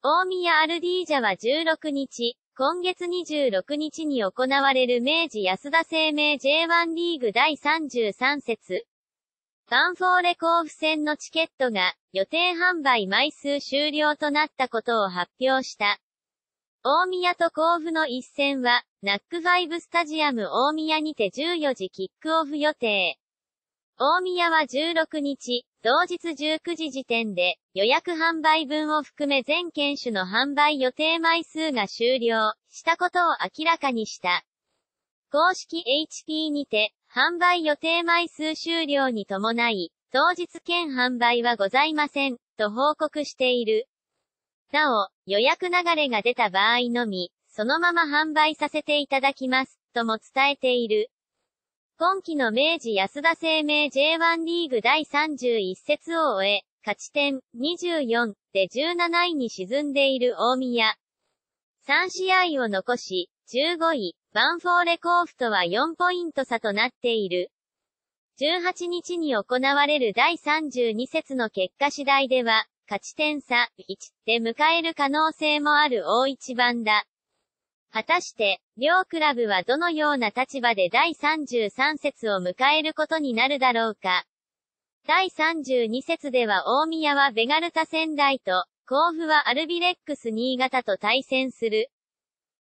大宮アルディージャは16日、今月26日に行われる明治安田生命 J1 リーグ第33節。ファンフォーレ甲府戦のチケットが予定販売枚数終了となったことを発表した。大宮と甲府の一戦は、ナックファイブスタジアム大宮にて14時キックオフ予定。大宮は16日、同日19時時点で、予約販売分を含め全犬種の販売予定枚数が終了したことを明らかにした。公式 HP にて、販売予定枚数終了に伴い、当日券販売はございません、と報告している。なお、予約流れが出た場合のみ、そのまま販売させていただきます、とも伝えている。今季の明治安田生命 J1 リーグ第31節を終え、勝ち点24で17位に沈んでいる大宮。3試合を残し、15位、バンフォーレ甲府とは4ポイント差となっている。18日に行われる第32節の結果次第では、勝ち点差1で迎える可能性もある大一番だ。果たして、両クラブはどのような立場で第33節を迎えることになるだろうか。第32節では大宮はベガルタ仙台と、甲府はアルビレックス新潟と対戦する。